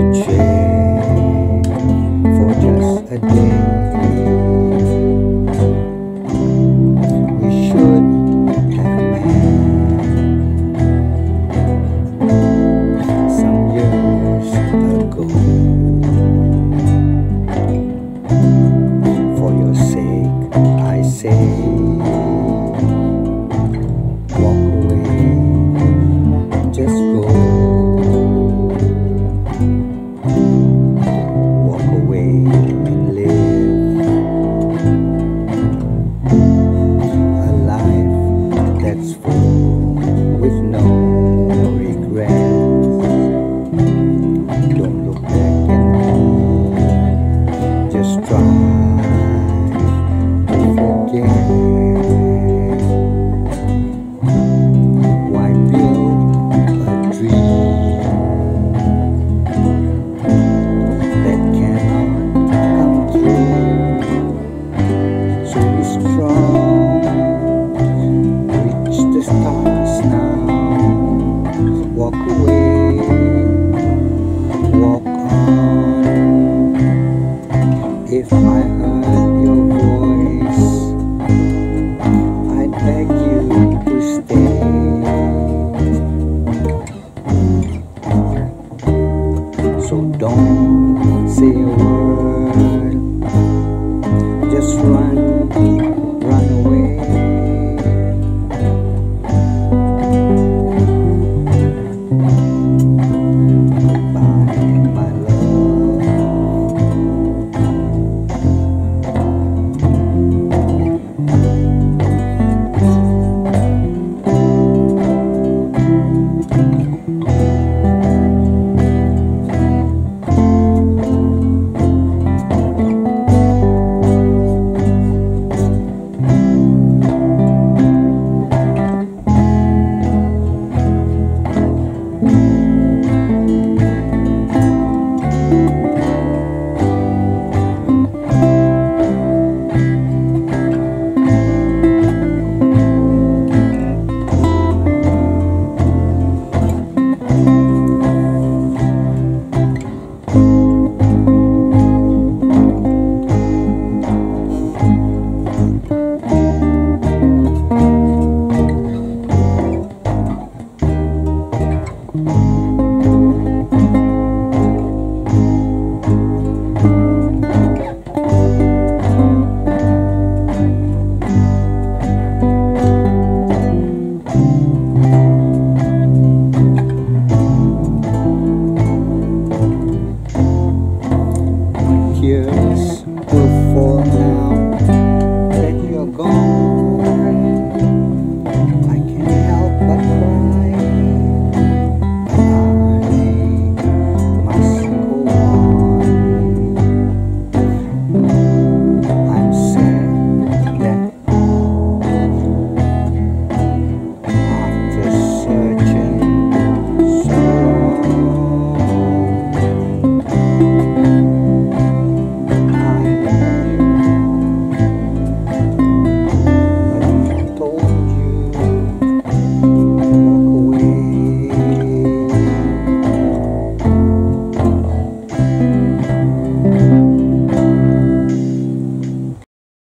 我去。Say a word,